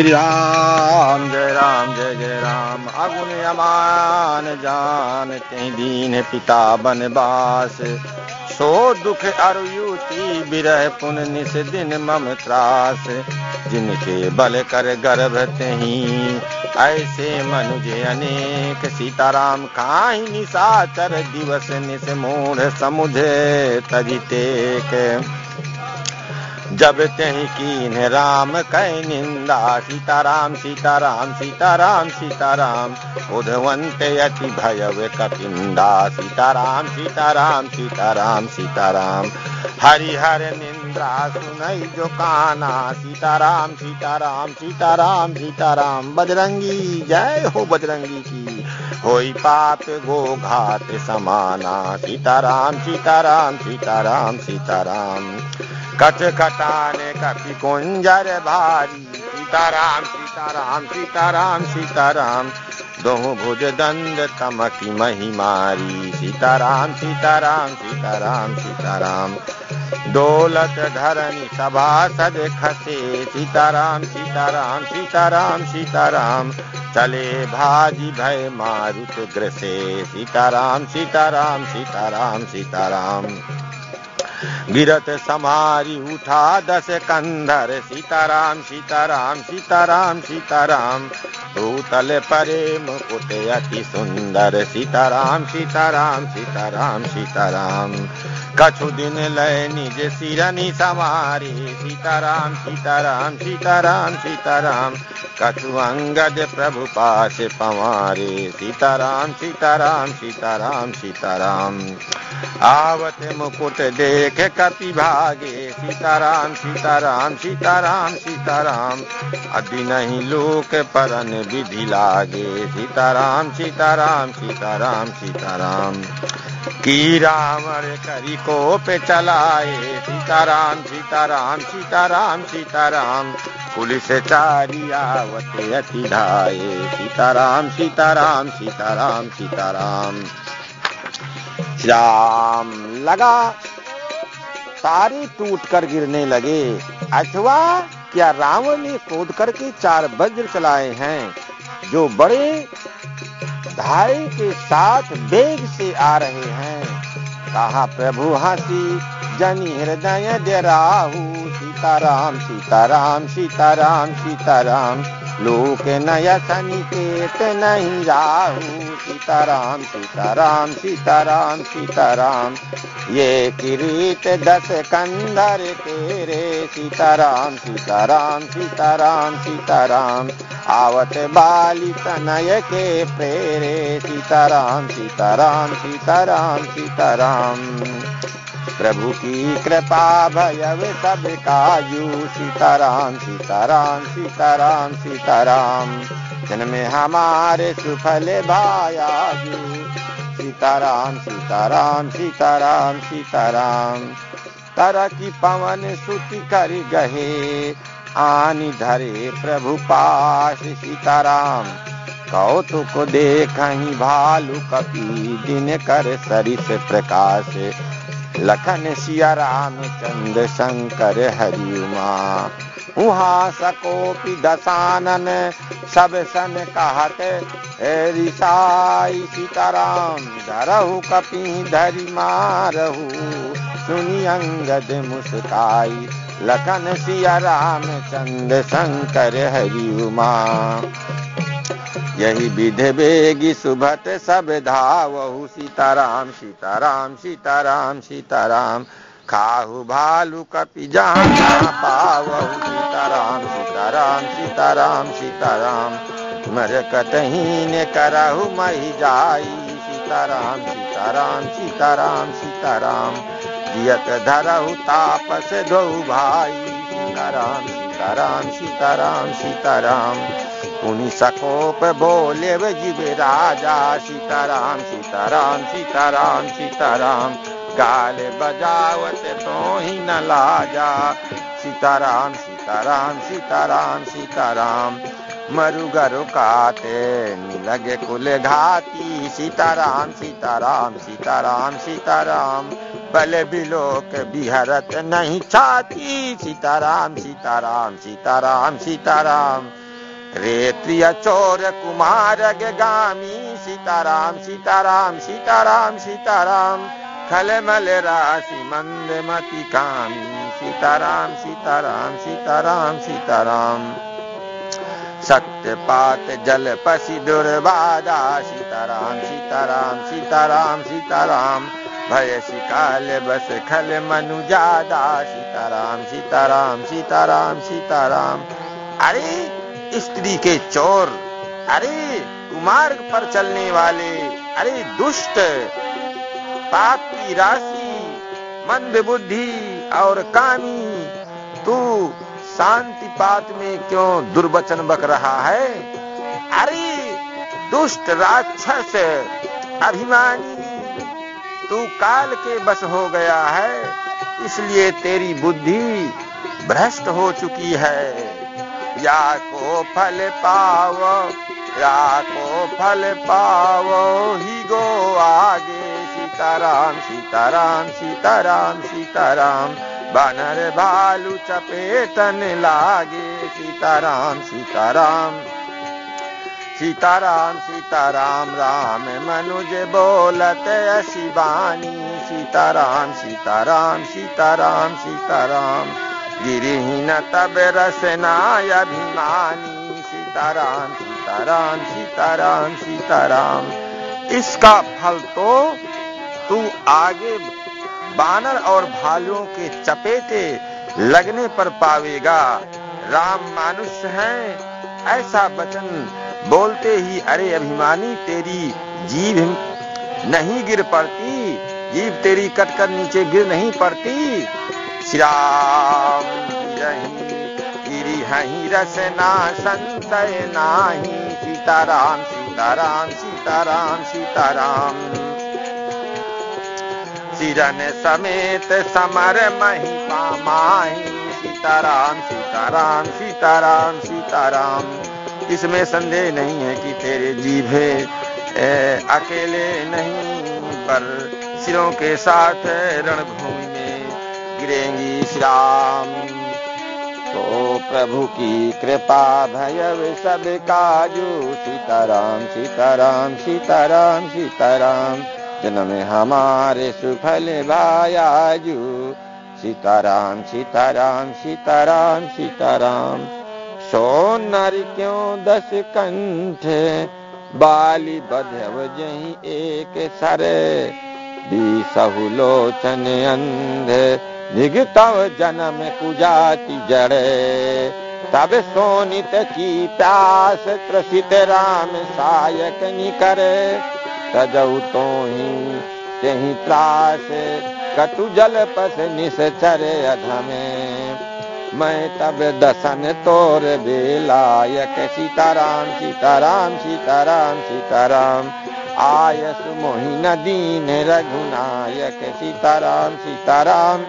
श्री राम, जय राम, जय जय राम। अगुन अमान जान, ते दीन पिता बनवास सो दुख अरुयुति विरह पुन निस दिन मम त्रास। जिनके बल कर गर्भ ही ऐसे मनुजे अनेक। सीताराम काहि निशाचर दिवस निस मूढ़ समुझे तजिते के जब तही कीन राम कै निंदा, सीताराम सीताराम सीताराम सीताराम। उधवंत अति भयव कपिंदा, सीताराम सीताराम सीताराम सीताराम। हरिहर निंदा सुनई जो काना, सीताराम सीताराम सीताराम सीताराम। बजरंगी, जय हो बजरंगी की। होई पाप गो घात समाना, सीताराम सीताराम सीताराम सीताराम। कट कटाने कपि कुंजर भारी सीताराम सीताराम सीताराम सीताराम दोह भुज दंड तमकी महिमारी सीताराम सीताराम सीताराम सीताराम दौलत धरनी सभा सद खसे सीताराम सीताराम सीताराम सीताराम चले भाजी भय मारुत ग्रसे सीताराम सीताराम सीताराम सीताराम गिरत समारी उठा दस कंधर, सीताराम सीताराम सीताराम सीताराम। भूतल परे मुकुट अति सुंदर, सीताराम सीताराम सीताराम सीताराम। कछु दिन लय निज सिरनी समारे सीताराम सीताराम सीताराम सीताराम। कछु अंगद प्रभु पास पवारे, सीताराम सीताराम सीताराम सीताराम। आवत मुकुट देख कपि भागे सीताराम सीताराम सीताराम सीताराम अति नहीं लोक परन विधि लागे सीताराम सीताराम सीताराम सीताराम की रावण करी को चलाए सीताराम सीताराम सीताराम सीताराम पुलिस चारी आवत अति धाये सीताराम सीताराम सीताराम सीताराम राम लगा। तारे टूट कर गिरने लगे। अथवा क्या रावण ने खोद करके चार वज्र चलाए हैं, जो बड़े धारे के साथ वेग से आ रहे हैं। कहा, प्रभु हँसी, जनी हृदय जराहू, सीताराम सीताराम सीताराम सीताराम, लोक नय सनिकेत नहीं राहू। सीताराम सीताराम सीताराम सीताराम। ये किरीट दस कंधर तेरे। सीताराम सीताराम सीताराम सीताराम। आवत बाली तनय के प्रेरे। सीताराम सीताराम सीताराम सीताराम। प्रभु की कृपा भयव सब कायु सीताराम सीताराम सीताराम सीताराम जन्म हमारे सुफल भायाजू सीताराम सीताराम सीताराम सीताराम। तरह की पवन सुति कर गहे, आनी धरे प्रभु पास सीताराम। कौतुक देख भालू कपी दिन कर सरिस प्रकाश। लखन सिया राम चंद्र शंकर हरि उमा उहाँ सकोपि दसानन सब सन कहत रिसाई सीताराम, धरहु कपि धरि मारहु, सुनि अंगद मुस्काई, लखन सिया राम चंद शंकर हरि उमा। यही विध बेगी सुभत, सब धावहु सीताराम सीताराम सीताराम सीताराम खाहु भालू कपि जहाँ पावहु सीताराम सीताराम सीताराम सीताराम। मर कतहीन करहु मही जाई, सीताराम सीताराम सीताराम सीताराम। जियत धरहु तापस धो भाई, सीताराम सीताराम सीताराम सीताराम। पुनि सकोप बोले जीव राजा, सीताराम सीताराम सीताराम सीताराम। गाल बजावत तो ही न लाजा सीताराम सीताराम सीताराम सीताराम मरुगरु काटे लगे कुल घाती सीताराम सीताराम सीताराम सीताराम बल बिलोक बिहरत नहीं छाती सीताराम सीताराम सीताराम सीताराम रेत्रिय चोर कुमार गामी सीताराम सीताराम सीताराम सीताराम खलमल राशि मंद मति कामी. सीताराम सीताराम सीताराम सीताराम. सत्यपात जल पसी दुर्बादा सीताराम सीताराम सीताराम सीताराम. भय शिकाल बस खल मनु जादा. सीताराम सीताराम सीताराम सीताराम. अरे, स्त्री के चोर. अरे, कुमार्ग पर चलने वाले. अरे, दुष्ट. पाप की राशि मंद बुद्धि और कामी। तू शांति पात में क्यों दुर्वचन बक रहा है? अरे, दुष्ट राक्षस अभिमानी, तू काल के बस हो गया है, इसलिए तेरी बुद्धि भ्रष्ट हो चुकी है। या को फल पाव, या को फल पावो, ही गो आगे। सीताराम सीताराम सीताराम सीताराम। बानर भालू चपेटन लागे, सीताराम सीताराम। सीताराम सीताराम, राम मनुज बोलत शिवानी सीताराम सीताराम सीताराम सीताराम। गिरिहीन तब रसनाय अभिमानी। सीताराम सीताराम सीताराम सीताराम। इसका फल तो तू आगे बानर और भालुओं के चपेटे लगने पर पावेगा। राम मानुष्य हैं, ऐसा वचन बोलते ही, अरे अभिमानी, तेरी जीभ नहीं गिर पड़ती जीव तेरी कटकर नीचे गिर नहीं पड़ती। श्याम गिरी हही रसना संशय नाही। सीताराम सीताराम सीताराम सीताराम। सिरन समेत समर मही पामाही सीताराम सीताराम सीताराम सीताराम। इसमें संदेह नहीं है कि तेरे जीभे अकेले नहीं, पर सिरों के साथ रणभूमि में गिरेंगी श्याम। तो प्रभु की कृपा भयव सब काजू सीताराम सीताराम सीताराम सीताराम। जन्म हमारे सुफल बायाजू सीताराम सीताराम सीताराम सीताराम। सो नर क्यों दस कंठ? बाली बधव जही एक सर। सहु लोचन अंध। निगतव जन्म कुजाति जड़े। तब सोनित की प्यास त्रसित राम सायक निकरे। तजऊ तो ही तेही त्रास। कटु जल पस निश्चरे अधमे। मैं तब दसन तोर बेलायक सीताराम सीताराम सीताराम सीताराम। आयस मोहिन दीन रघुनायक। सीताराम सीताराम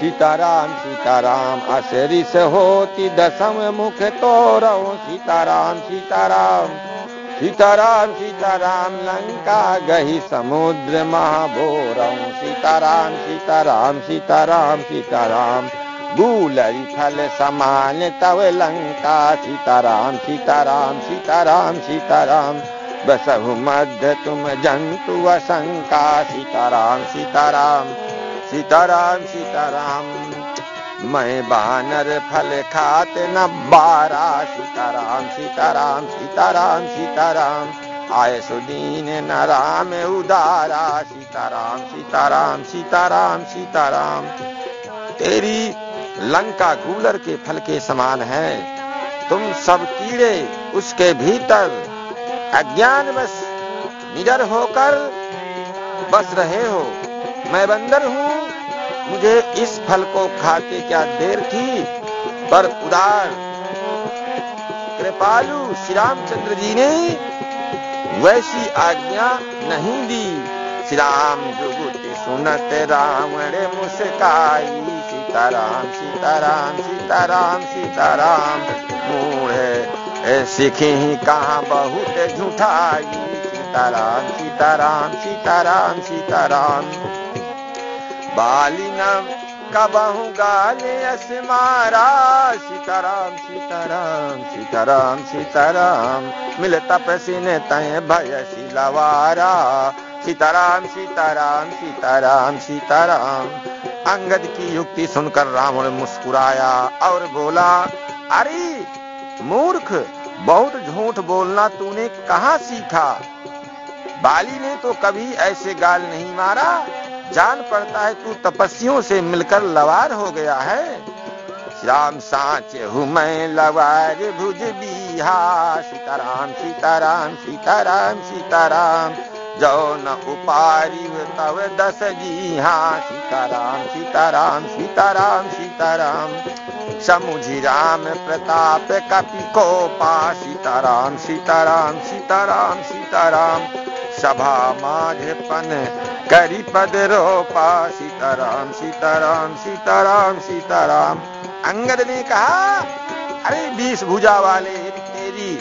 सीताराम सीताराम। असरिस होती दसम मुख तोरो सीताराम सीताराम। सीताराम सीताराम लंका गही समुद्र महाभोरम सीताराम सीताराम सीताराम सीताराम गुलरी फल समान तव लंका सीताराम सीताराम सीताराम सीताराम बसहु मध्य तुम जंतु वशंका सीताराम सीताराम सीताराम सीताराम मैं बानर फल खाते न बारा, सीताराम सीताराम सीताराम सीताराम। आय सुदीन न राम उदारा, सीताराम सीताराम सीताराम सीताराम। तेरी लंका गूलर के फल के समान है। तुम सब कीड़े उसके भीतर अज्ञान बस निडर होकर बस रहे हो। मैं बंदर हूँ मुझे इस फल को खाते क्या देर थी? पर उदार। कृपालु श्री रामचंद्र जी ने वैसी आज्ञा नहीं दी। श्री राम जुगुति सुनत रावण मुस्काई। सीताराम सीताराम सीताराम सीताराम, मूढ़ सीखी ही कहा बहुत झूठाई। सीताराम सीताराम सीताराम सीताराम। बालिना कबहू गाले असमारा, सीताराम सीताराम सीताराम सीताराम। मिलता पसीने तय भय सिलवारा। सीताराम सीताराम सीताराम सीताराम। अंगद की युक्ति सुनकर रावण मुस्कुराया और बोला, अरे, मूर्ख, बहुत झूठ बोलना तूने कहा सीखा? बाली ने तो कभी ऐसे गाल नहीं मारा। जान पड़ता है तू तपस्वियों से मिलकर लवार हो गया है। राम साच हूँ मैं, लवार भुज बिहा सीताराम सीताराम सीताराम सीताराम, जो न उपारी तव दस जी हाँ सीताराम सीताराम सीताराम सीताराम, समुझी राम प्रताप कपि को पा सीताराम सीताराम सीताराम सीताराम सभा माझपन करी पद रोपा, सीताराम सीताराम सीताराम सीताराम. अंगद ने कहा, अरे, बीस भुजा वाले, तेरी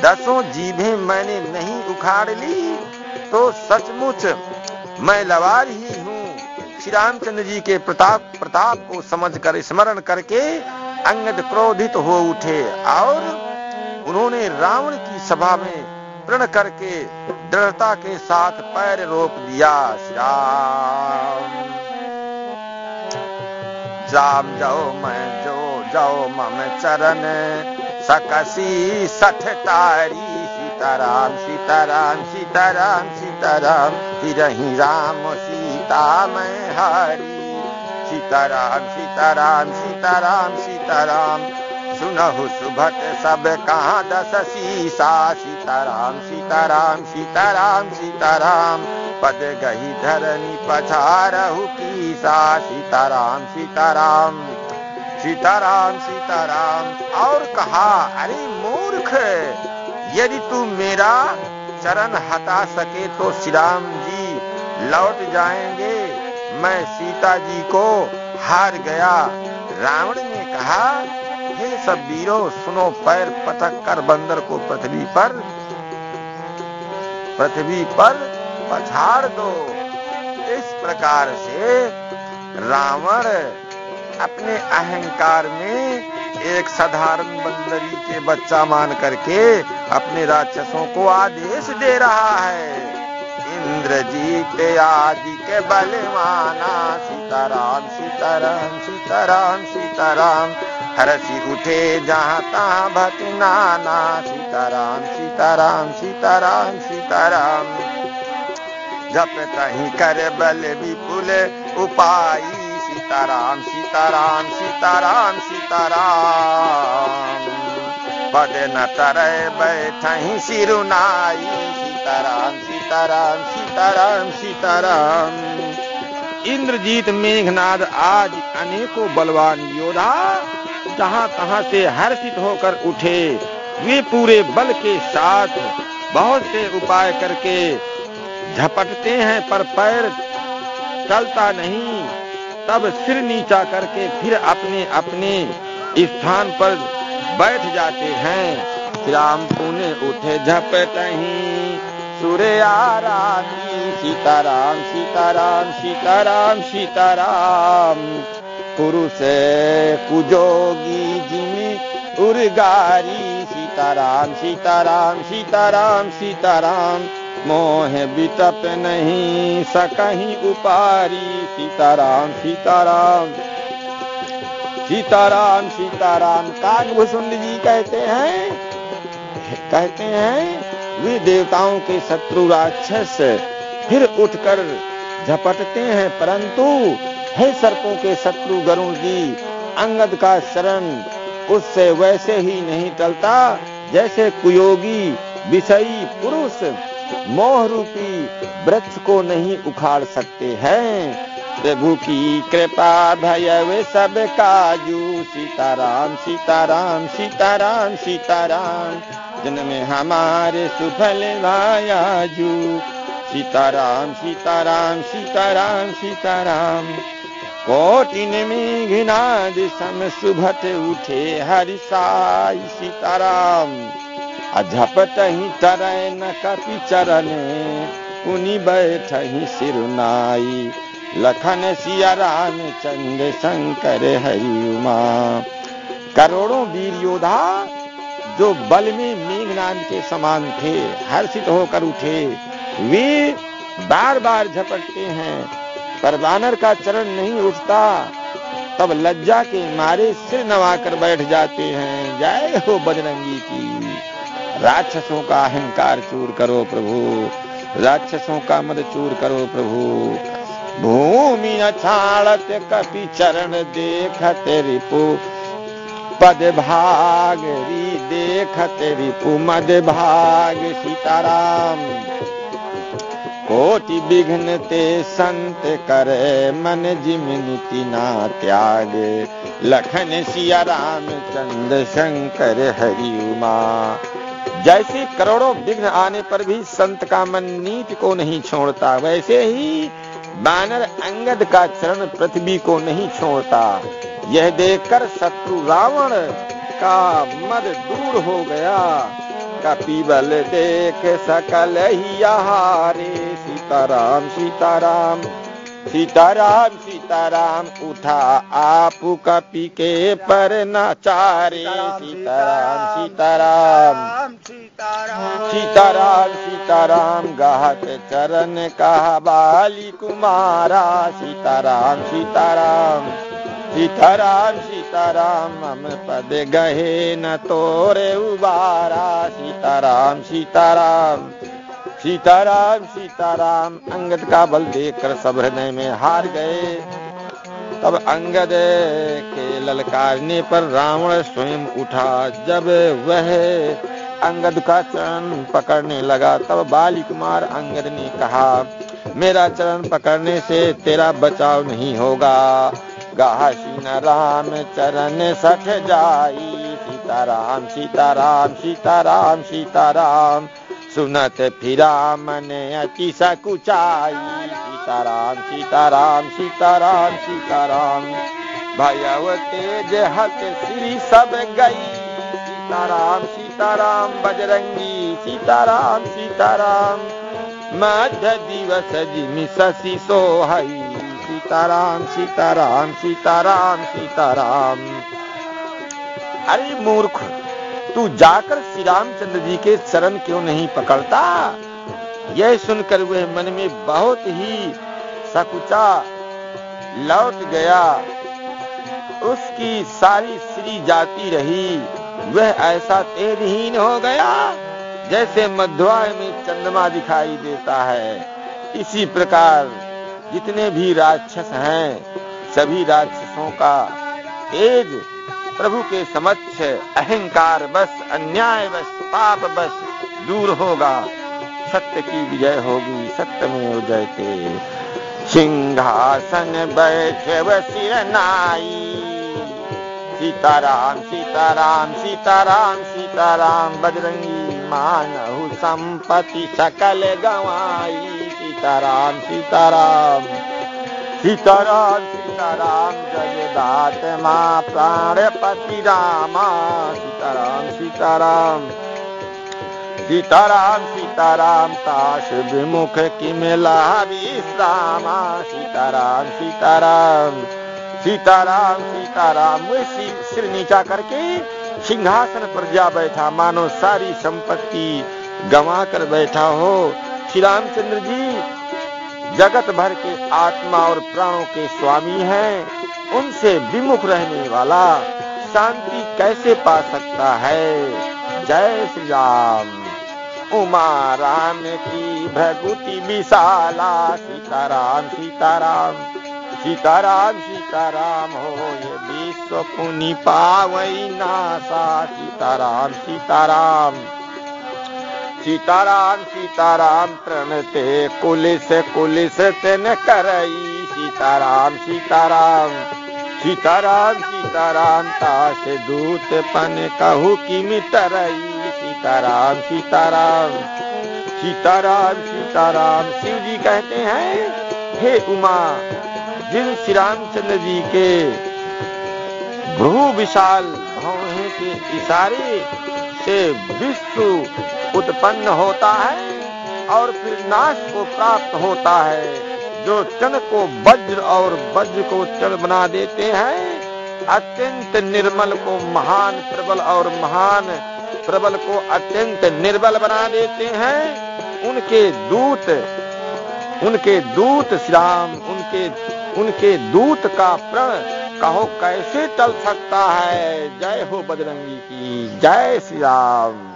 दसों जीभें मैंने नहीं उखाड़ ली। तो सचमुच मैं लवार ही हूँ। श्री रामचंद्र जी के प्रताप प्रताप को समझ कर, स्मरण करके अंगद क्रोधित हो उठे और उन्होंने रावण की सभा में प्रण करके दृढ़ता के साथ पैर रोक दिया श्याम जाम जाओ मैं, जो जाओ मम चरण, सकसी सठ तारी। सीताराम सीताराम सीताराम सीताराम ही राम सीता मैं हारी। सीताराम सीताराम सीताराम सीताराम सुनहु सुभट सब कहा दस? सीसा, सीताराम सीताराम सीताराम सीताराम। पद गही धरनी पछारहु सा सीताराम सीताराम। सीताराम सीताराम। और कहा, अरे मूर्ख, यदि तू मेरा चरण हटा सके तो श्री राम जी लौट जाएँगे। मैं सीता जी को हार गया। रावण ने कहा हे सब वीरों सुनो पैर पटक कर बंदर को पृथ्वी पर। पृथ्वी पर पछाड़ दो। इस प्रकार से रावण अपने अहंकार में एक साधारण बंदरी के बच्चा मान करके अपने राक्षसों को आदेश दे रहा है। इंद्रजीत आदि के बलवाना, सीताराम सीताराम सीताराम सीताराम। हरसी उठे जहाँ तहाँ भक्त नाना सीताराम सीताराम सीताराम सीताराम। जप तही कर बल विपुल उपाय सीताराम सीताराम सीताराम सीताराम। पद न तरय बैठ सिरुनाई, सीताराम सीताराम सीताराम सीताराम। इंद्रजीत मेघनाद आज अनेकों बलवान योद्धा जहाँ तहाँ से हर्षित होकर उठे, वे पूरे बल के साथ बहुत से उपाय करके झपटते हैं, पर पैर चलता नहीं। तब सिर नीचा करके फिर अपने अपने स्थान पर बैठ जाते हैं। राम पुणे उठे, झपट ही सूर्य आराती सीताराम सीताराम सीताराम सीताराम। पुरुष कुजोगी जिमी उर्गारी। सीताराम सीताराम सीताराम सीताराम। मोह बितप नहीं, सकही उपारी। सीताराम सीताराम। सीताराम सीताराम। कागभूषुंड जी कहते हैं कहते हैं, वे देवताओं के शत्रु राक्षस फिर उठकर झपटते हैं, परंतु हे सर्पों के शत्रु गरुण जी, अंगद का शरण उससे वैसे ही नहीं टलता जैसे कुयोगी, विषयी पुरुष मोह रूपी वृक्ष को नहीं उखाड़ सकते हैं। प्रभु की कृपा भय वे सब काजू। सीताराम सीताराम सीताराम सीताराम, जन्म हमारे सुफल भायाजू सीताराम सीताराम सीताराम सीताराम। कोटिन में घिनाद सम सुभट उठे हरि साई सीताराम। अझपट ही तरय न कपि चरण उनी बैठ ही सिरुनाई। लखन सिया राम चंद शंकर हरि उमा। करोड़ों वीर योधा जो बल में मेघनाद के समान थे, हर्षित होकर उठे। वे बार बार झपटते हैं पर बानर का चरण नहीं उठता, तब लज्जा के मारे सिर नवाकर बैठ जाते हैं। जय हो बजरंगी की। राक्षसों का अहंकार चूर करो प्रभु, राक्षसों का मद चूर करो प्रभु। भूमि अछाड़त कपि चरण देखत रिपु पद भागरी देखत रिपु मद भाग सीताराम। कोटि विघ्न ते संत करे मन जिम नीति ना त्याग। लखन सिया राम चंद्र शंकर हरि उमा। जैसे करोड़ों विघ्न आने पर भी संत का मन नीति को नहीं छोड़ता, वैसे ही बानर अंगद का चरण पृथ्वी को नहीं छोड़ता। यह देखकर शत्रु रावण का मद दूर हो गया। कपिबल देख सकल ही हारे सीताराम सीताराम सीताराम सीताराम उठा आप कपि के पर नाचारे सीताराम सीताराम सीताराम सीताराम गाहत चरण कहा बाली कुमारा सीताराम सीताराम सीताराम सीताराम हम पद गहे न तोरे उबारा सीताराम सीताराम सीताराम सीताराम, अंगद का बल देखकर सब हृदय में हार गए। तब अंगद के ललकारने पर रावण स्वयं उठा। जब वह अंगद का चरण पकड़ने लगा, तब बाली कुमार अंगद ने कहा, मेरा चरण पकड़ने से तेरा बचाव नहीं होगा। गासीन राम चरण सठ जाई। सीताराम सीताराम सीताराम सीताराम सुनत फिरा मन अति सकुचाई। सीताराम सीताराम सीताराम सीताराम। भयव तेज हत श्री सब गई। सीताराम सीताराम, बजरंगी। सीताराम सीताराम। मध्य दिवस जिमि शशि सोहई। सीताराम सीताराम सीताराम सीताराम। अरे मूर्ख। तू जाकर श्री रामचंद्र जी के चरण क्यों नहीं पकड़ता? यह सुनकर वह मन में बहुत ही सकुचा लौट गया। उसकी सारी श्री जाती रही। वह ऐसा तेजहीन हो गया जैसे मध्वाय में चंद्रमा दिखाई देता है। इसी प्रकार जितने भी राक्षस हैं, सभी राक्षसों का तेज प्रभु के समक्ष अहंकार बस, अन्याय बस, पाप बस, दूर होगा। सत्य की विजय होगी, सत्य में जयते सिंहासन बैठे सिर नाई। सीताराम सीताराम सीताराम सीताराम, बजरंगी मानहु संपत्ति सकल गवाई। सीताराम सीताराम। सीताराम सीताराम, जगदात माँ प्राणपति रामा। सीताराम सीताराम सीताराम सीताराम ताश विमुख किमिला विश्रामा। सीताराम सीताराम सीताराम सीताराम सिर नीचा करके सिंहासन पर जा बैठा, मानो सारी संपत्ति गंवा कर बैठा हो। श्री रामचंद्र जी जगत भर के आत्मा और प्राणों के स्वामी हैं। उनसे विमुख रहने वाला शांति कैसे पा सकता है? जय श्री राम। उमा राम की भगुति विशाला, सीताराम सीताराम सीताराम सीताराम, हो ये विश्व पुनि पावई नासा, सीताराम सीताराम। सीताराम सीताराम प्रणते कुलिस कुलिस तेन करई। सीताराम सीताराम सीताराम सीताराम, ताश दूत पन कहू की मिटरई सीताराम सीताराम सीताराम सीताराम, शिव जी कहते हैं, हे उमा, जिन श्री रामचंद्र जी के भ्रू विशाल भौहे के इशारे से विश्व उत्पन्न होता है और फिर नाश को प्राप्त होता है। जो चन को वज्र और वज्र को चन बना देते हैं, अत्यंत निर्मल को महान प्रबल और महान प्रबल को अत्यंत निर्बल बना देते हैं। उनके दूत उनके दूत श्याम, उनके उनके दूत का प्रण कहो कैसे टल सकता है? जय हो बजरंगी की, जय श्री राम।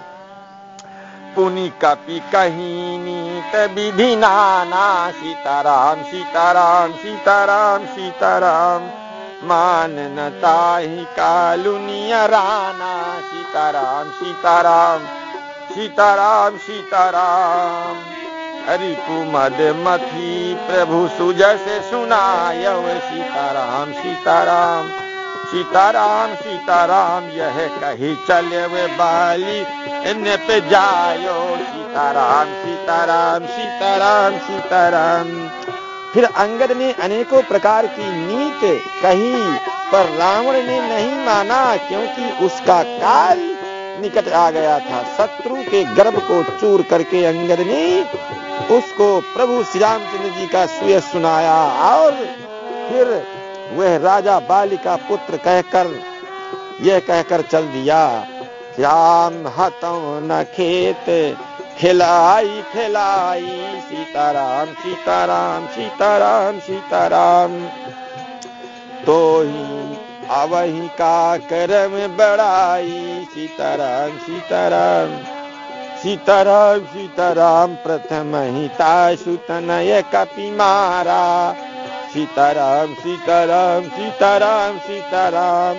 पुनि कपि कहीनी विधि नाना सीताराम सीताराम सीताराम सीताराम। मान न ताही कालुनिया राना सीताराम सीताराम सीताराम सीताराम। हरिपु मद मथी प्रभु सुज से सुनाय सीताराम सीताराम। सीताराम सीताराम, यह कही चले वे बाली। इन पे जायो, सीताराम सीताराम सीताराम सीताराम। फिर अंगद ने अनेकों प्रकार की नीत कही, पर रावण ने नहीं माना, क्योंकि उसका काल निकट आ गया था। शत्रु के गर्भ को चूर करके अंगद ने उसको प्रभु श्री रामचंद्र जी का सुय सुनाया, और फिर वह राजा बाली का पुत्र कहकर, यह कहकर चल दिया श्याम हतों न खेत, खिलाई खिलाई, सीताराम सीताराम सीताराम सीताराम। तो ही अवही का करम बड़ाई सीताराम सीताराम सीताराम सीताराम, प्रथम ही तासुतनय कपि मारा सीताराम सीताराम सीताराम सीताराम।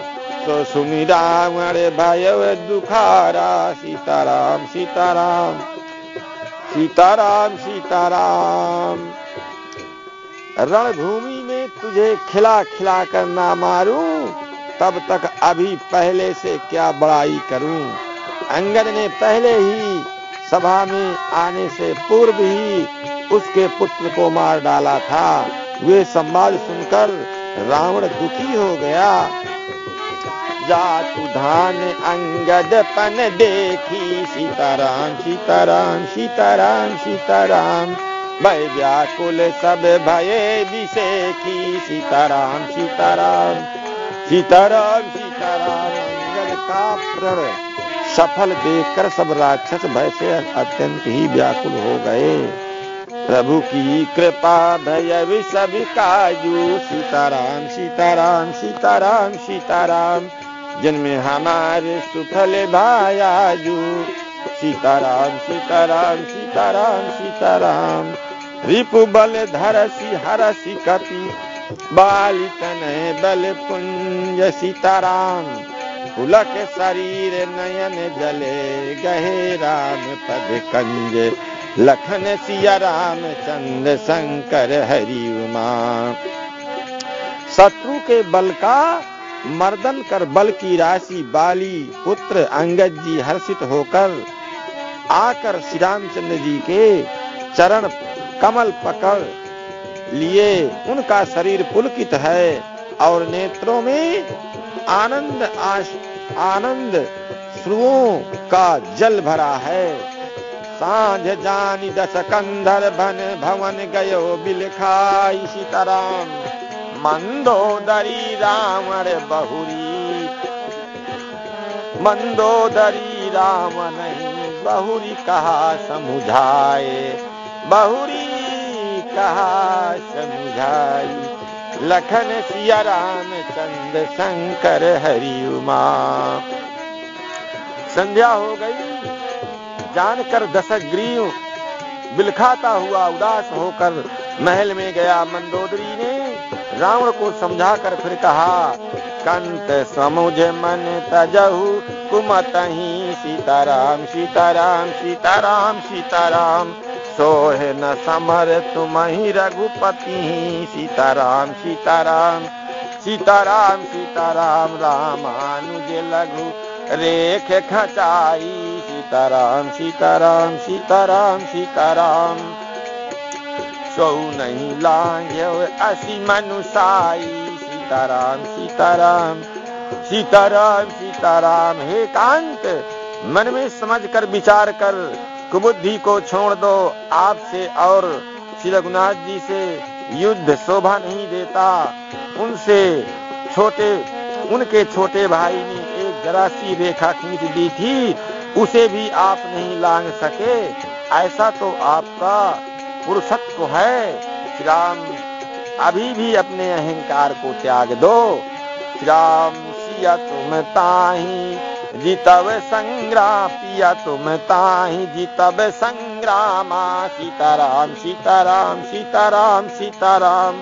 तो सुनी राम, अरे भाई दुखारा। सीताराम सीताराम सीताराम सीताराम। रणभूमि में तुझे खिला खिला कर ना मारूं, तब तक अभी पहले से क्या बड़ाई करूँ? अंगद ने पहले ही सभा में आने से पूर्व ही उसके पुत्र को मार डाला था। वे संवाद सुनकर रावण दुखी हो गया। जातु धान अंगद पन देखी, सीताराम सीताराम सीताराम सीताराम। भय व्याकुल सब भय विषेखी सीताराम सीताराम सीताराम सीताराम, अंगद का प्रण। सफल देखकर सब राक्षस भय से अत्यंत ही व्याकुल हो गए। प्रभु की कृपा भय काजू। सीताराम सीताराम सीताराम सीताराम, जिनमें हमारे सुफल भायाजू सीताराम सीताराम सीताराम सीताराम, रिपु बल धरसी, हरसी कपि, बाली तन बल पुंज सीताराम। पुलक शरीर नयन जले, गहे राम पद कंज। लखन सिया राम चंद शंकर हरि उमा। शत्रु के बल का मर्दन कर बल की राशि बाली पुत्र अंगद जी हर्षित होकर आकर श्री रामचंद्र जी के चरण कमल पकड़ लिए। उनका शरीर पुलकित है और नेत्रों में आनंद आश, आनंद श्रुओं का जल भरा है। साँझ जानी दस कंधर भन भवन गयो बिलखाई सीताराम। मंदोदरी रावण बहुरी। मंदोदरी राम बहुरी कहा समुझाए। बहुरी कहा समुझाई लखन सिया राम चंद शंकर हरि उमा। संध्या हो गई। जानकर दशग्रीव बिलखाता हुआ उदास होकर महल में गया मंदोदरी ने। रावण को समझाकर फिर कहा, कंत समुझ मन तजहु कुमत ही सीताराम सीताराम सीताराम सीताराम। सोह न समर तुम ही रघुपति, सीताराम सीताराम सीताराम सीताराम, रामानुज लघु रेख खचाई। सीताराम सीताराम सीताराम सीताराम। सौ नहीं लांघ्यो असी मनुसाई। सीताराम सीताराम सीताराम सीताराम। हे कांत मन में समझ कर विचार कर, कुबुद्धि को छोड़ दो। आपसे और श्री रघुनाथ जी से युद्ध शोभा नहीं देता। उनसे छोटे, उनके छोटे भाई ने एक जरा सी रेखा खींच दी थी। उसे भी आप नहीं लांग सके। ऐसा तो आपका पुरुषत्व है। श्री राम अभी भी अपने अहंकार को त्याग दो। श्री राम सिया तुम ताही जीतब संग्राम पिया तुम ताही जीतब संग्राम। सीताराम सीताराम सीताराम सीताराम,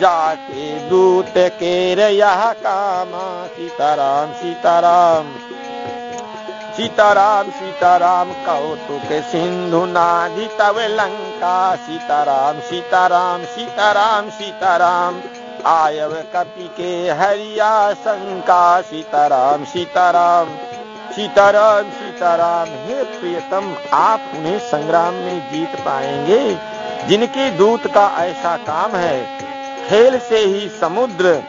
जाके दूत के रहा कामा। सीताराम सीताराम सीताराम सीताराम कौतुक सिंधु नाधि तव लंका। सीताराम सीताराम सीताराम सीताराम, आयव कपि के हरिया शंका। सीताराम सीताराम सीताराम सीताराम, हे प्रियतम, आप उन्हें संग्राम में जीत पाएँगे। जिनके दूत का ऐसा काम है, खेल से ही समुद्र,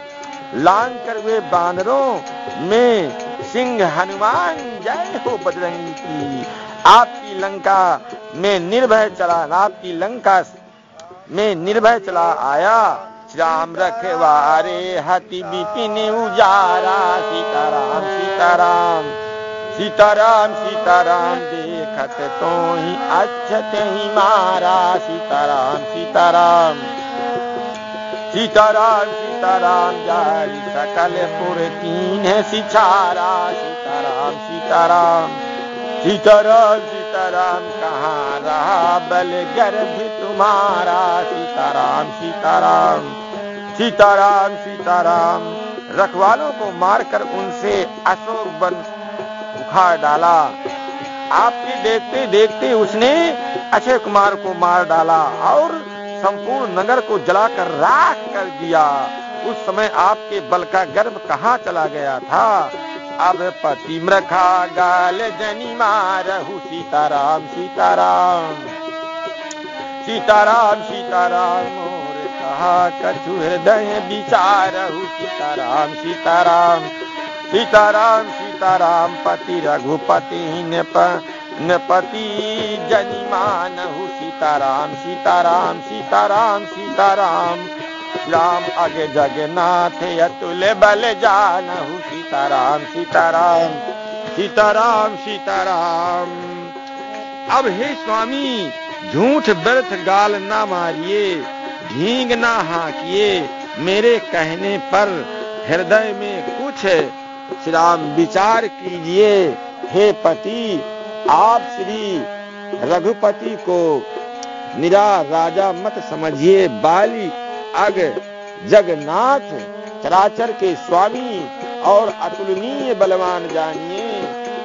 लांग कर वे बानरों में सिंह हनुमान, जय हो बजरंगी की। आपकी लंका में निर्भय चला आपकी लंका में निर्भय चला आया। राम रखवारे हति बिपिन उजारा, सीताराम सीताराम सीताराम सीताराम, देखत तो ही अच्छत ही मारा, सीताराम सीताराम। सीताराम सीताराम जारी सकल पुर कीन है सिछारा सीताराम सीताराम सीताराम सीताराम कहाँ रहा बल गर्भ तुम्हारा सीताराम सीताराम सीताराम सीताराम रखवालों को मारकर उनसे अशोक बन उखाड़ डाला आपके देखते देखते उसने अक्षय कुमार को मार डाला और संपूर्ण नगर को जलाकर राख कर दिया। उस समय आपके बल का गर्भ कहाँ चला गया था? अब पति मृखा गाल जनी मारहु सीताराम सीताराम। सीताराम सीताराम, मोर कहा कछु हृदय विचारहु? सीताराम सीताराम सीताराम सीताराम, पति रघुपति नपति जनी मानहु सीताराम सीताराम सीताराम सीताराम। राम अगे जगन्नाथ, अतुल बल जानहु सीताराम सीताराम सीताराम सीताराम। अब हे स्वामी, झूठ व्यर्थ गाल ना मारिए, ढींग ना हाकिए, मेरे कहने पर हृदय में कुछ श्री राम विचार कीजिए। हे पति आप श्री रघुपति को निरा राजा मत समझिए, बाली अग जगन्नाथ, चराचर के स्वामी और अतुलनीय बलवान जानिए।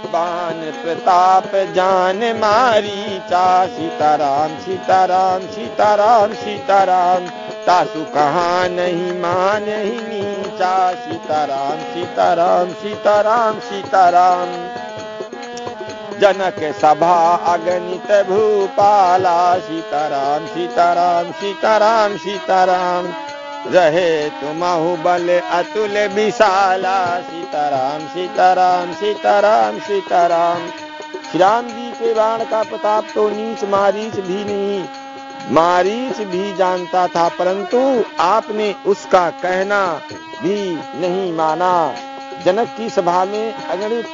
बान प्रताप जान मारी, चा सीताराम सीताराम सीताराम सीताराम। तासु कहा नहीं मान ही नीचा सीताराम सीताराम सीताराम सीताराम। जनक सभा अगणित भूपाला, सीताराम सीताराम सीताराम सीताराम। रहे तुमहु बल अतुल विशाला, सीताराम सीताराम सीताराम सीताराम। श्री राम जी के बाण का प्रताप तो नीच मारीच भी नहीं। मारीच भी जानता था, परंतु आपने उसका कहना भी नहीं माना। जनक की सभा में अगणित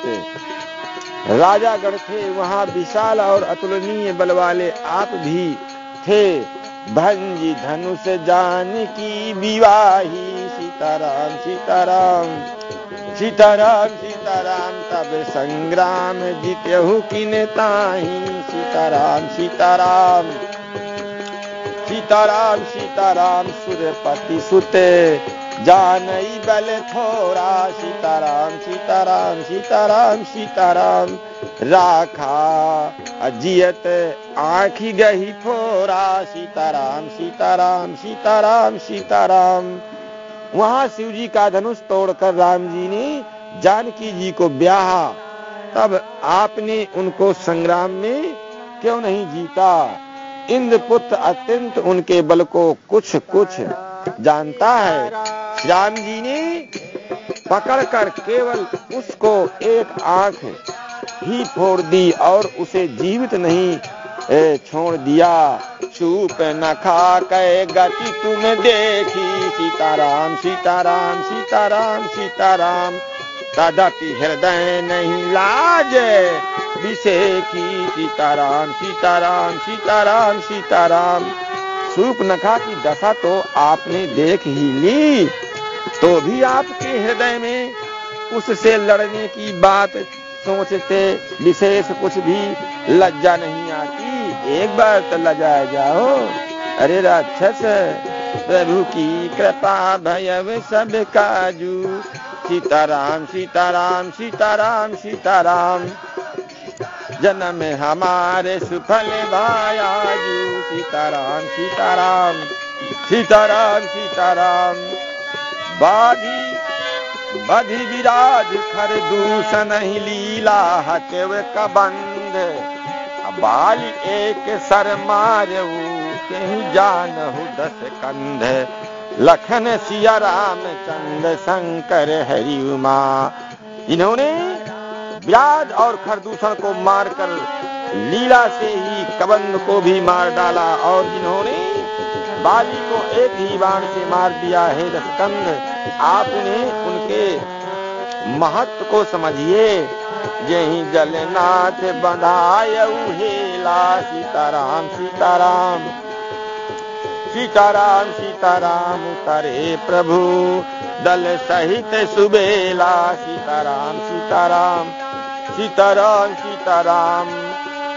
राजागढ़ थे, वहाँ विशाल और अतुलनीय बल वाले आप भी थे। भंजी धनुष जान की विवाही, सीताराम सीताराम सीताराम सीताराम, तब संग्राम जीत्यहु किन ताही। सीताराम सीताराम सीताराम सीताराम, सूर्यपति सुते। जानई बल थोरा सीताराम सीताराम सीताराम सीताराम। राखा अजियत आखी गही फोरा, सीताराम सीताराम सीताराम सीताराम। वहाँ शिव जी का धनुष तोड़कर राम जी ने जानकी जी को ब्याहा। तब आपने उनको संग्राम में क्यों नहीं जीता? इंद्रपुत्र अत्यंत उनके बल को कुछ कुछ जानता है। राम जी ने पकड़कर केवल उसको एक आँख ही फोड़ दी और उसे जीवित नहीं छोड़ दिया। चूप न खा के गति तुम देखी। सीताराम सीताराम सीताराम सीताराम तदपि हृदय नहीं लाज। विषे की सीताराम सीताराम सीताराम सीताराम। सूप नखा की दशा तो आपने देख ही ली। तो भी आपके हृदय में उससे लड़ने की बात सोचते विशेष कुछ भी लज्जा नहीं आती। एक बार तो लजा जाओ। अरे राक्षस, प्रभु की कृपा भयव सब काजू। सीताराम सीताराम सीताराम सीताराम। जन्म हमारे सुफल भायाजू सीताराम सीताराम सीताराम सीताराम। बाधी, बधि विराज, खर दूषण ही लीला हतेव कबंध। बाल एक सर कहीं जान दस कंध। लखन सिया राम चंद शंकर हरि उमा इन्होंने विराज और खरदूषण को मारकर लीला से ही कबंद को भी मार डाला और इन्होंने बाली को एक ही बाण से मार दिया है रसकंद। आपने उनके महत्व को समझिए। यही जलनाथ बंधाय हेला सीताराम सीताराम सीताराम सीताराम उतरे प्रभु। दल सहित सुबेला, सीताराम सीताराम। सीताराम सीताराम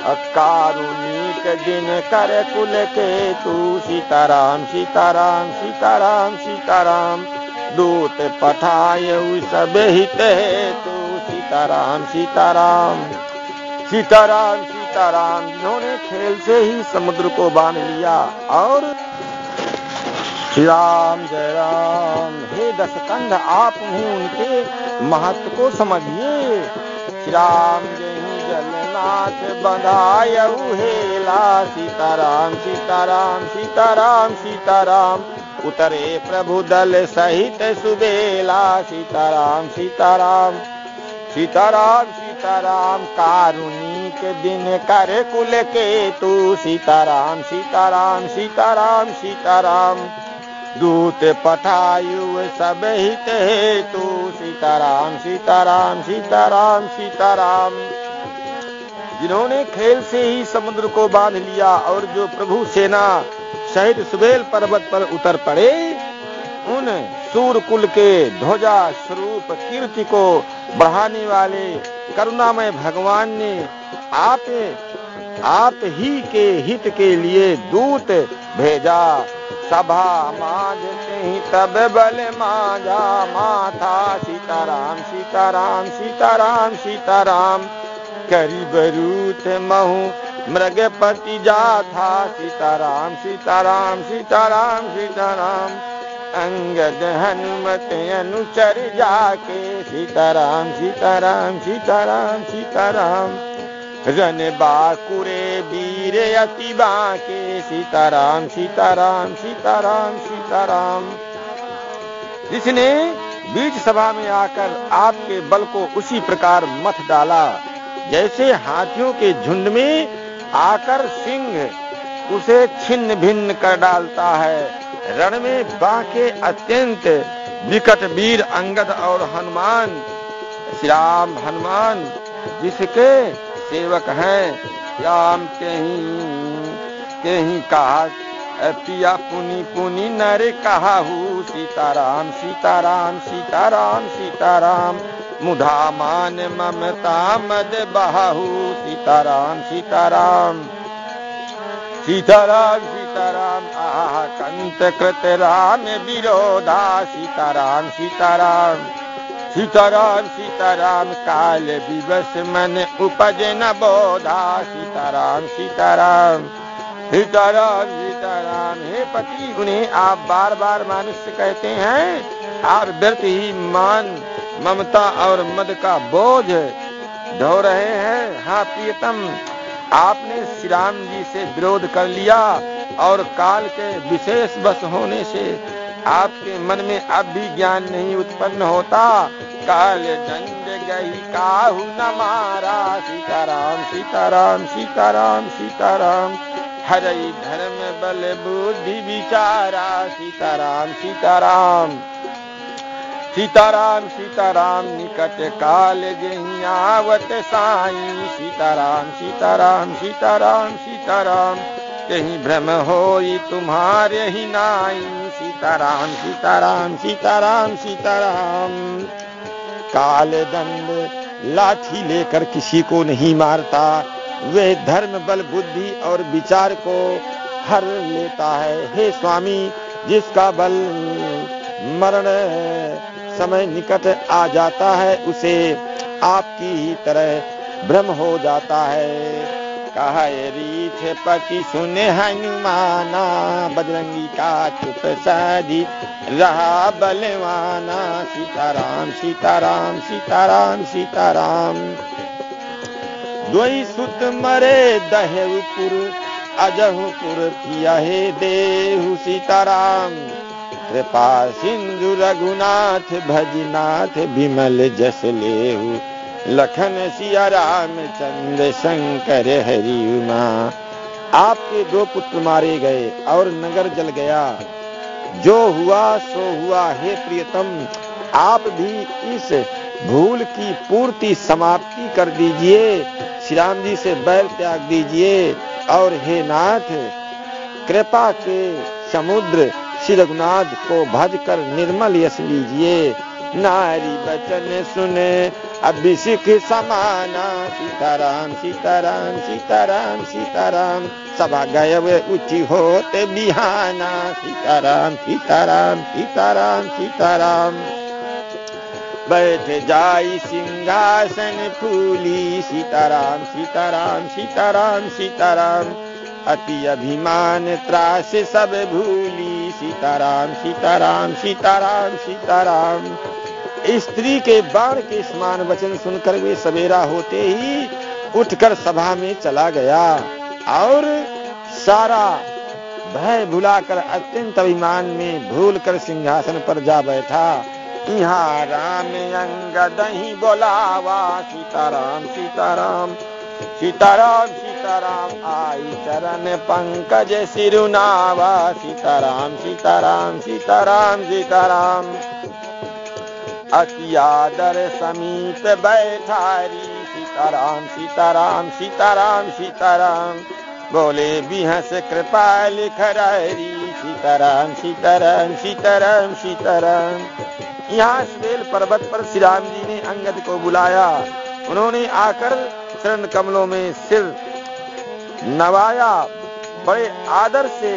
अकारुणिक दिन कर कुल के तू। सीताराम सीताराम सीताराम सीताराम, दूत पठाए सब हित तू। सीताराम सीताराम सीताराम सीताराम, जिन्होंने खेल से ही समुद्र को बाँध लिया। और राम जय राम हे दशकंध, आप उनके महत्व को समझिए। राम जय जलनाथ बंधायऊ हेला सीताराम सीताराम सीताराम सीताराम। उतरे प्रभु दल सहित सुबेला, सीताराम सीताराम सीताराम सीताराम। कारुणिक दिन कर कुल के तू सीताराम सीताराम सीताराम सीताराम। दूत पठायु सब हित हेतु। सीताराम सीताराम सीताराम सीताराम। जिन्होंने खेल से ही समुद्र को बाँध लिया और जो प्रभु सेना शहीद सुबेल पर्वत पर उतर पड़े, उन सूर कुल के ध्वजा स्वरूप कीर्ति को बढ़ाने वाले करुणामय भगवान ने आप आप ही के हित के लिए दूत भेजा। सभा मांझते ही तब बल मांझा माथा। सीताराम सीताराम सीताराम सीताराम। करी बरूत महू मृगपति जा था सीताराम सीताराम सीताराम सीताराम। अंगद हनुमत अनुचर जाके। सीताराम सीताराम सीताराम सीताराम। रन बाकुरे वीर अति बाके, सीताराम सीताराम सीताराम सीताराम। जिसने बीच सभा में आकर आपके बल को उसी प्रकार मत डाला, जैसे हाथियों के झुंड में आकर सिंह उसे छिन्न भिन्न कर डालता है। रण में बाके अत्यंत विकट वीर, अंगद और हनुमान, श्री राम हनुमान, जिसके सेवक हैं। श्याम के ही कहा पिया पुनी पुनी नर कहू सीताराम सीताराम सीताराम सीताराम, मुधा मान ममता मद बहू सीताराम सीताराम सीताराम सीताराम, आह कंत कृत राम विरोधा। सीताराम सीताराम सीताराम सीताराम, काल विवश मन उपज न बोधा। सीताराम सीताराम सीताराम सीताराम, हे पति उन्हें आप बार बार मनुष्य कहते हैं, आप व्यर्थ ही मान, ममता और मद का बोझ ढो रहे हैं। हाँ प्रियतम, आपने श्री राम जी से विरोध कर लिया और काल के विशेष बस होने से आपके मन में अब भी ज्ञान नहीं उत्पन्न होता। काल दंड गई, काहू न मारा। सीताराम सीताराम सीताराम सीताराम। हरई धर्म बल बुद्धि विचारा। सीताराम सीताराम। सीताराम सीताराम, निकट काल आवत साई। सीताराम सीताराम सीताराम सीताराम। कहीं भ्रम हो तुम्हारे ही नाई। सीताराम सीताराम सीताराम सीताराम। काल दंड लाठी लेकर किसी को नहीं मारता। वे धर्म, बल, बुद्धि और विचार को हर लेता है। हे स्वामी, जिसका बल मरण समय निकट आ जाता है, उसे आपकी ही तरह भ्रम हो जाता है। कहा रीठ पति सुने हनुमाना, बजरंगी का चुप साधी। रहा बलवाना, सीताराम सीताराम सीताराम सीताराम। द्वई सुत मरे दहेपुर अजहुपुर पिया हे देहु सीताराम। कृपा सिंधु रघुनाथ, भजनाथ, विमल जस लेहु। लखन सिया राम चंद्र शंकर हरि उमा। आपके दो पुत्र मारे गए और नगर जल गया। जो हुआ, सो हुआ, हे प्रियतम, आप भी इस भूल की पूर्ति समाप्ति कर दीजिए। श्री राम जी से बैर त्याग दीजिए और हे नाथ, कृपा के समुद्र श्री रघुनाथ को भज कर निर्मल यश लीजिए। नारी बचन सुने, अभिषेक समाना, सीताराम सीताराम सीताराम सीताराम। सभा गए उची होते बिहाना, सीताराम सीताराम सीताराम सीताराम। बैठ जाई सिंहासन फूली, सीताराम सीताराम सीताराम सीताराम। अति अभिमान त्रास सब भूली, सीताराम सीताराम सीताराम सीताराम। स्त्री के बाण के समान वचन सुनकर वे सवेरा होते ही उठकर सभा में चला गया और सारा भय भुलाकर अत्यंत अभिमान में भूल कर सिंहासन पर जा बैठा। यहाँ राम अंग दही बोलावा, सीताराम सीताराम। सीताराम सीताराम, आई चरण पंकज सिरुनावा। सीताराम सीताराम सीताराम सीताराम। अति आदर समीप बैठारी। सीताराम सीताराम सीताराम सीताराम। बोले, बिहस कृपा लिख सीताराम सीताराम सीताराम सीताराम। यहाँ स्वेल पर्वत पर श्री राम जी ने अंगद को बुलाया। उन्होंने आकर चरण कमलों में सिर नवाया, बड़े आदर से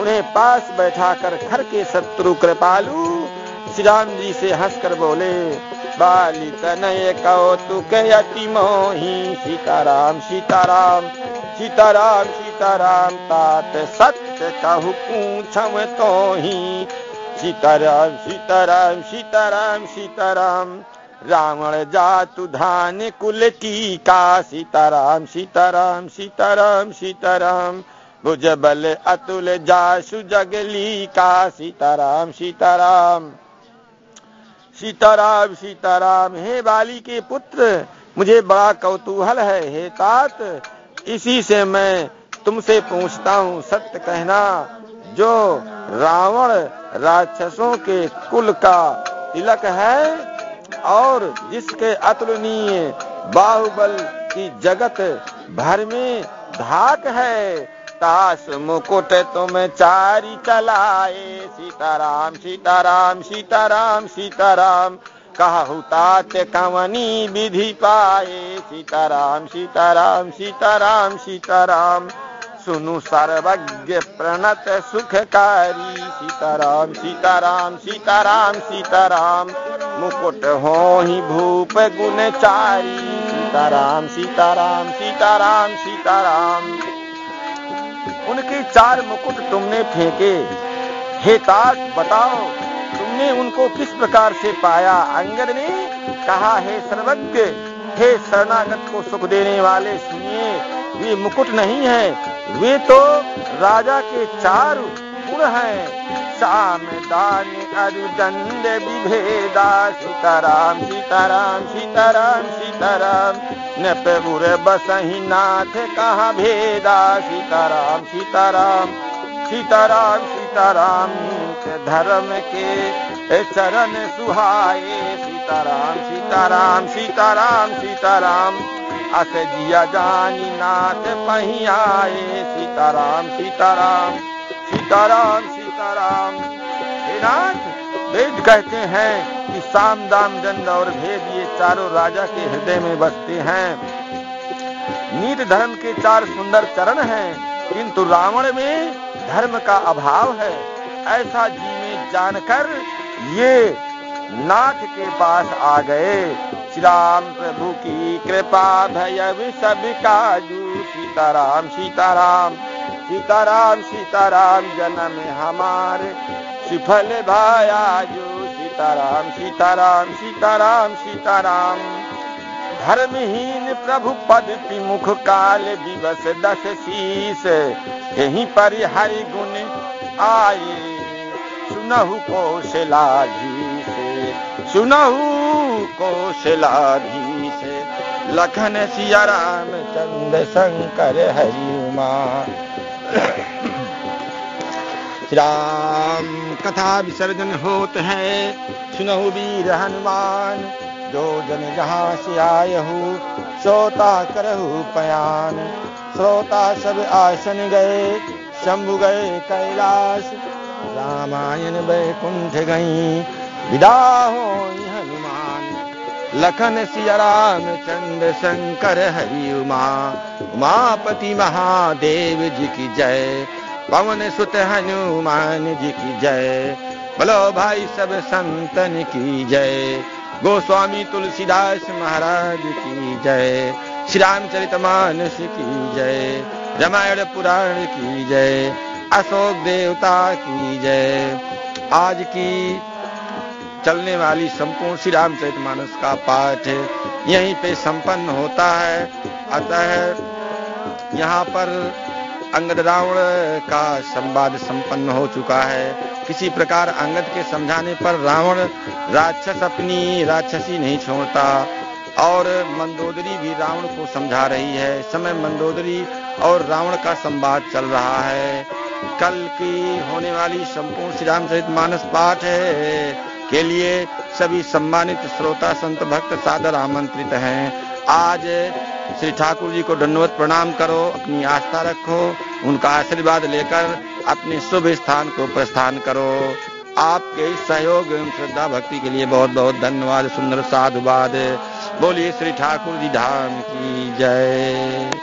उन्हें पास बैठाकर खर के शत्रु कृपालु श्री राम जी से हंसकर बोले, बाली तनय कौतुक अति मोही, सीताराम सीताराम सीताराम सीताराम, तात सत्य कहु पूछम तो ही सीताराम सीताराम सीताराम सीताराम रावण जातु धान कुल की का सीताराम सीताराम सीताराम सीताराम। भुज बल अतुल जासु जगली का सीताराम सीताराम। सीताराम सीताराम, हे बाली के पुत्र, मुझे बड़ा कौतूहल है, हे तात इसी से मैं तुमसे पूछता हूँ सत्य कहना, जो रावण राक्षसों के कुल का तिलक है और जिसके अतुलनीय बाहुबल की जगत भर में धाक है, ताश मुकुट तुम चारी चलाए। सीताराम सीताराम सीताराम सीताराम, कहु तात कवनी विधि पाए। सीताराम सीताराम सीताराम सीताराम सुनु सर्वज्ञ प्रणत सुखकारी। सीताराम सीताराम सीताराम सीताराम, मुकुट हो ही भूप गुण चारी। सीताराम सीताराम सीताराम सीताराम, उनके चार मुकुट तुमने फेंके। हे ताज, बताओ, तुमने उनको किस प्रकार से पाया? अंगद ने कहा, हे सर्वज्ञ, हे शरणागत को सुख देने वाले, सुनिए वे मुकुट नहीं है। वे तो राजा के चार गुण है। साम दान अरुदंड विभेदा, सीताराम सीताराम सीताराम सीताराम। न पे उरे बसही नाथ कहाँ भेदा, सीताराम सीताराम सीताराम सीताराम। धर्म के चरण सुहाए, सीताराम सीताराम सीताराम सीताराम। अस जिया जानी नाथ पही आए सीताराम सीताराम सीताराम। सीताराम नाथ, वेद कहते हैं कि साम, दाम, दंड और भेद ये चारों राजा के हृदय में बसते हैं। नीत धर्म के चार सुंदर चरण हैं, किंतु रावण में धर्म का अभाव है। ऐसा जी में जानकर ये नाथ के पास आ गए। श्री राम प्रभु की कृपा भय सब काजू सीताराम सीताराम सीताराम सीताराम, जन्म हमारे। सुफल भाया जो सीताराम सीताराम सीताराम सीताराम। धर्महीन प्रभु पद मुख काल दिवस दस शीस। यहीं पर हरि गुण आए, सुनहु कौशलाधीश सुनहु कौशलाधीश लखन सिया राम चंद्र शंकर हरि उमा राम कथा विसर्जन होत है। सुनहु वीर हनुमान। जो जन जहाँ से आयहु, श्रोता करहु पयान। श्रोता सब आसन गए, शंभु गए कैलाश। रामायण वैकुंठ गई विदा हो हनुमान लखन सिया राम चंद्र शंकर हरि उमा। उमापति महादेव जी की जय। पवन सुत हनुमान जी की जय। बोलो भाई सब संतन की जय। गोस्वामी तुलसीदास महाराज की जय। श्री रामचरित मानस की जय। रामायण पुराण की जय। अशोक देवता की जय। आज की चलने वाली संपूर्ण श्री रामचरित मानस का पाठ यहीं पे संपन्न होता है। अतः यहाँ पर अंगद रावण का संवाद संपन्न हो चुका है। किसी प्रकार अंगद के समझाने पर रावण राक्षस अपनी राक्षसी नहीं छोड़ता और मंदोदरी भी रावण को समझा रही है। समय मंदोदरी और रावण का संवाद चल रहा है। कल की होने वाली संपूर्ण श्री रामचरित मानस पाठ है। के लिए सभी सम्मानित श्रोता, संत भक्त, सादर आमंत्रित हैं। आज श्री ठाकुर जी को दंडवत प्रणाम करो, अपनी आस्था रखो, उनका आशीर्वाद लेकर अपने शुभ स्थान को प्रस्थान करो। आपके इस सहयोग एवं श्रद्धा भक्ति के लिए बहुत बहुत धन्यवाद, सुंदर साधुवाद। बोलिए श्री ठाकुर जी, धाम की जय।